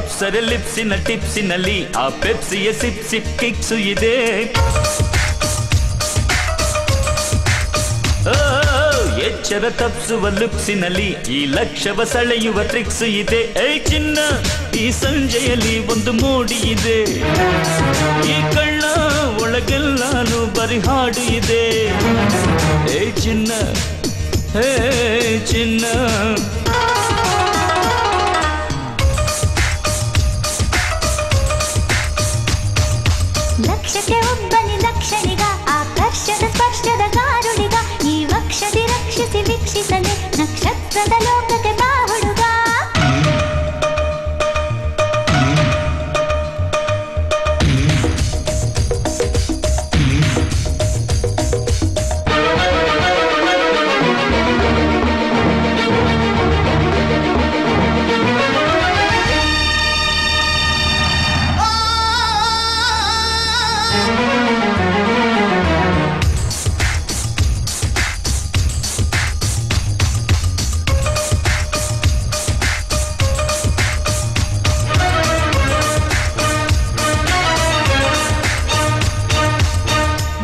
ಅಪ್ಸರ ಲಿಪ್ಸಿನ ಟಿಪ್ಸಿನಲ್ಲಿ ಆ ಪೆಪ್ಸಿಯ SIP SIP ಕಿಕ್ಸು ಇದೆ ಎಚ್ಚರ ತಪ್ಸುವ ಲುಕ್ಸಿನಲ್ಲಿ ಈ ಲಕ್ಷವ ಸೆಳೆಯುವ ಟ್ರಿಕ್ಸ್ ಇದೆ. ಏ ಚಿನ್ನ, ಈ ಸಂಜೆಯಲ್ಲಿ ಒಂದು ಮೋಡಿ ಇದೆ. ಈ ಕಳ್ಳ ಒಳಗೆಲ್ಲಾನು ಪರಿಹಾಡು ಇದೆ. ಏ ಚಿನ್ನ ಹೇ ಚಿನ್ನ.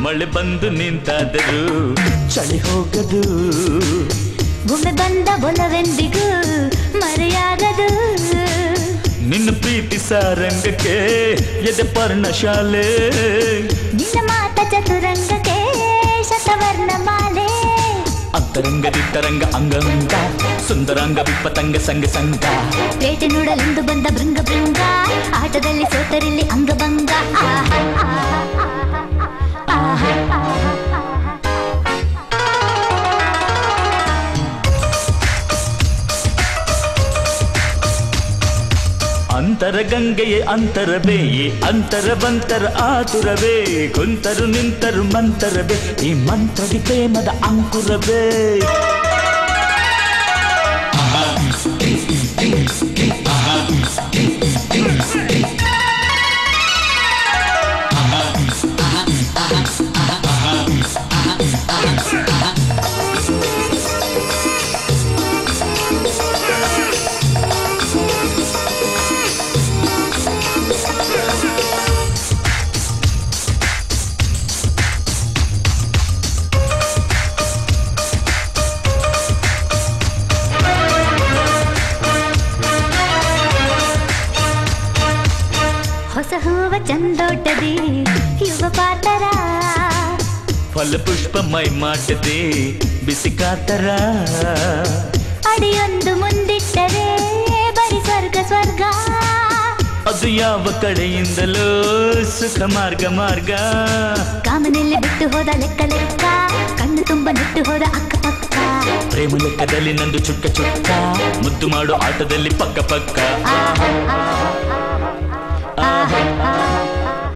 ಮಳೆ ಬಂದು ನಿಂತಾದರೂ. ಚಳಿ ಹೋಗದು. ಒಮ್ಮೆ ಬಂದ ಬೊಲವೆಂದಿಗೂ ಮರೆಯಾಗದು. ನಿನ್ನ ಪ್ರೀತಿ ಸಾರಂಗಕ್ಕೆ ಎದೆ ಪರ್ಣಶಾಲೆ ನಿನ್ನ ಮಾತ ಚತುರಂಗಕ್ಕೆ ಶತವರ್ಣ ಮಾಲೆ. ಅಂತರಂಗ ದಿಟ್ಟರಂಗ ಅಂಗಂಗ ಸುಂದರಂಗ ವಿಪತಂಗ ಸಂಗ ಸಂಗ ಪೇಟೆ ನೋಡಲೆಂದು ಬಂದ ಭೃಂಗ ಭೃಂಗ ಆಟದಲ್ಲಿ ಸೋತರಿಲ್ಲಿ ಅಂಗಭಂಗ. ಅಂತರ ಗಂಗೆಯೇ ಅಂತರವೇ ಈ ಅಂತರ ಬಂತರ ಆತುರವೇ ಕುಂತರು ನಿಂತರು ಮಂತರವೇ ಈ ಮಂತ್ರದಿ ಪ್ರೇಮದ ಅಂಕುರವೇ. ಚಂದೋಟದಿ ಯುವ ಪಾತರ. ಫಲಪುಷ್ಪ ಮೈ ಮಾಡದೆ ಬಿಸಿ ಕಾತರ. ಅಡಿಯೊಂದು ಮುಂದಿಟ್ಟರೆ ಬರಿ ಸ್ವರ್ಗ ಸ್ವರ್ಗ. ಅದು ಯಾವ ಕಡೆಯಿಂದಲೋ ಸುಖ ಮಾರ್ಗ ಮಾರ್ಗ. ಕಾಮನೆಲ್ಲಿ ಬಿಟ್ಟು ಹೋದ ಲೆಕ್ಕ ಲೆಕ್ಕ ಕಣ್ಣು ತುಂಬ ನಿಟ್ಟು ಹೋದ ಅಕ್ಕಪಕ್ಕ ಪ್ರೇಮ ಲೆಕ್ಕದಲ್ಲಿ ನಂದು ಚುಕ್ಕ ಚುಕ್ಕ ಮುದ್ದು ಮಾಡೋ ಆಟದಲ್ಲಿ ಪಕ್ಕ ಪಕ್ಕ. ಆಹಾ, ಆಹಾ.